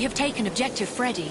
We have taken objective Freddy.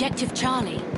objective Charlie.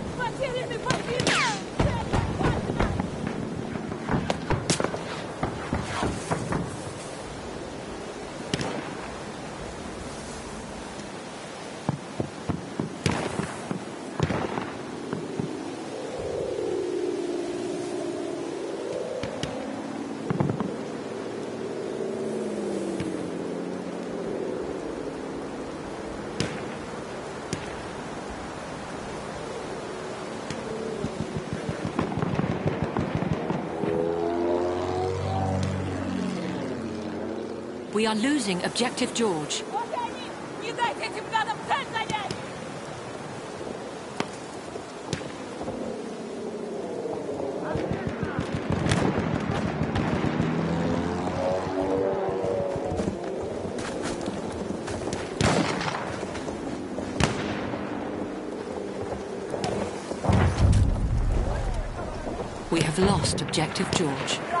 We are losing Objective George. We have lost Objective George.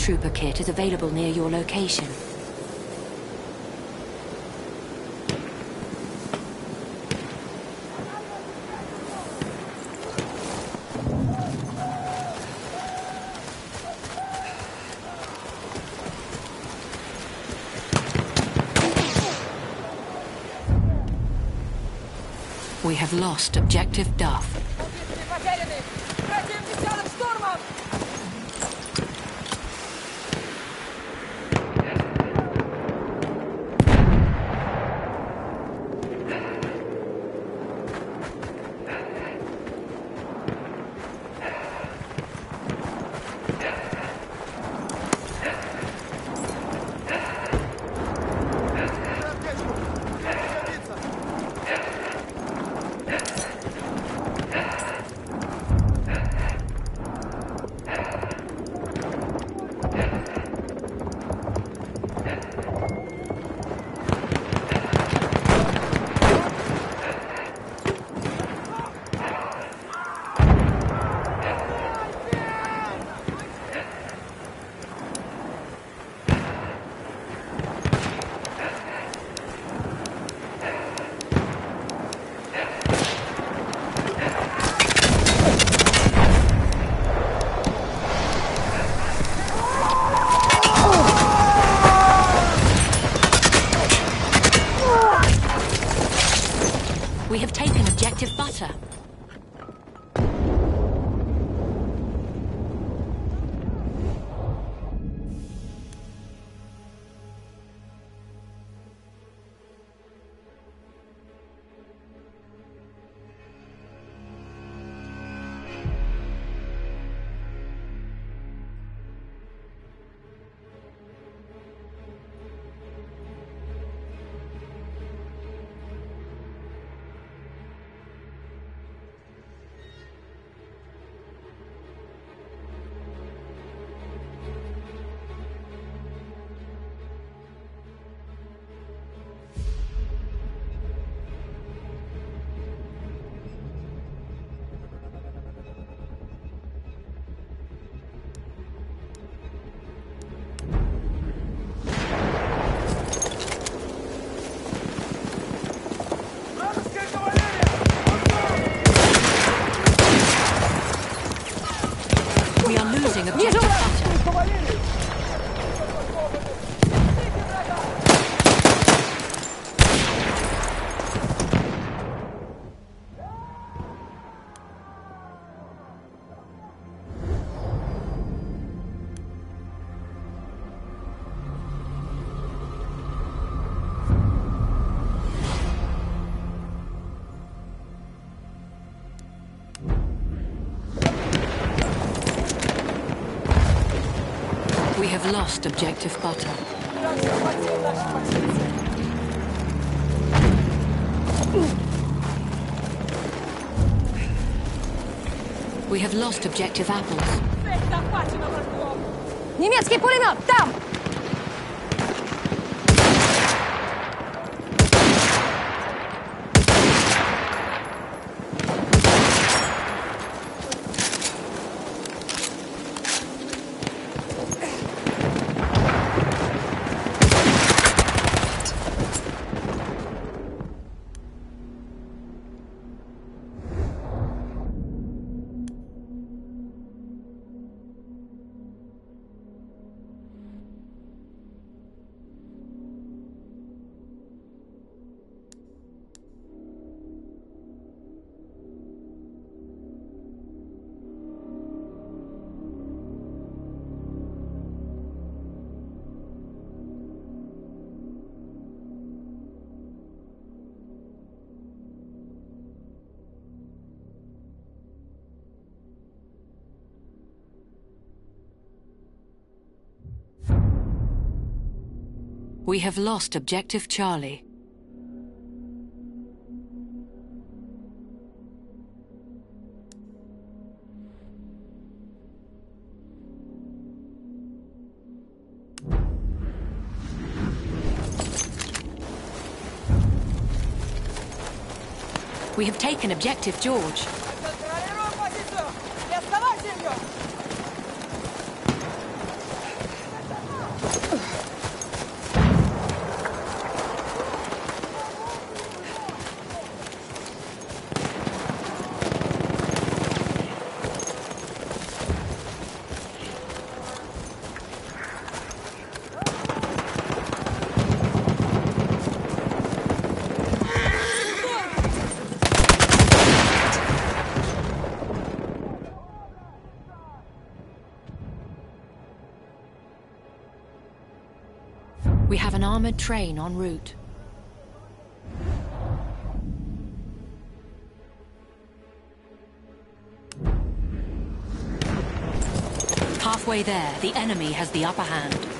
Stormtrooper kit is available near your location. We have lost Objective Duff. have lost objective Butter. Враг захватил наши позиции! We have lost objective Apples. Цель захвачена врагом! Немецкий пулемет! Там! We have lost objective Charlie. We have taken objective George. Armored train en route. Halfway there, the enemy has the upper hand.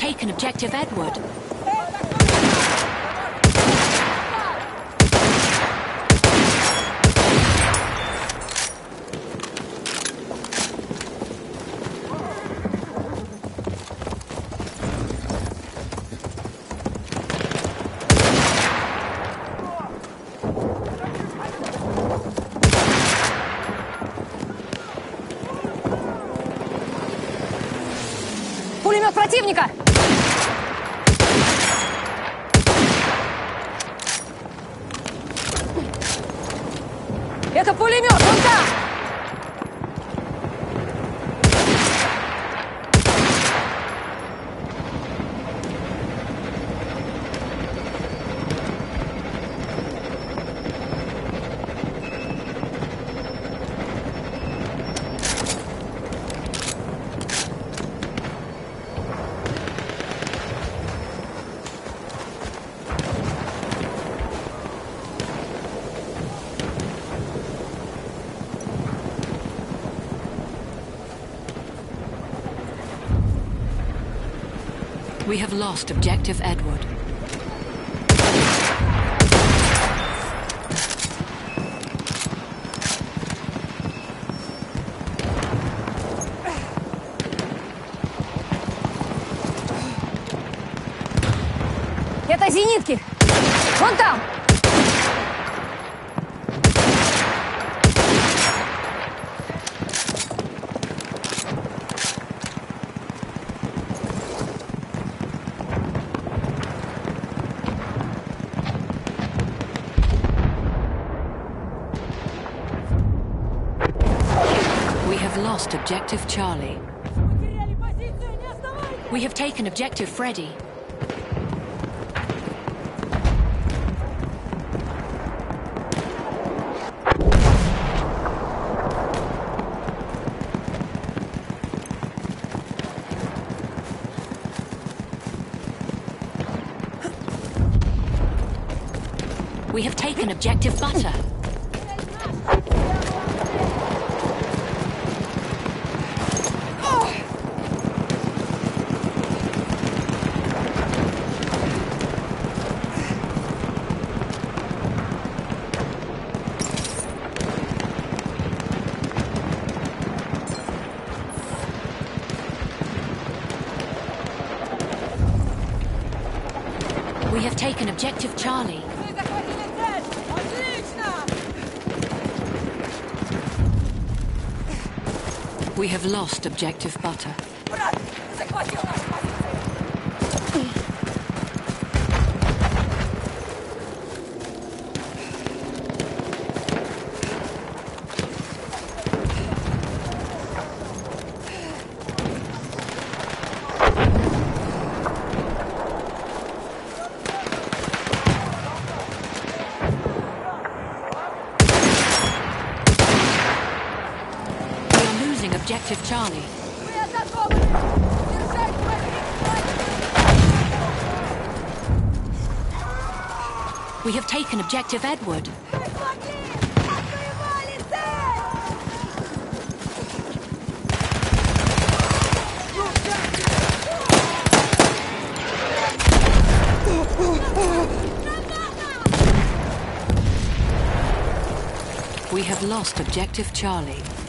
taken objective Edward. Пулемет противника! We have lost objective Edward. Это зенитки! Вон там! lost objective Charlie. We have taken objective Freddy. We have taken objective Butter. Charlie. We have lost objective butter. Objective Charlie. We have taken Objective Edward. We have lost Objective Charlie.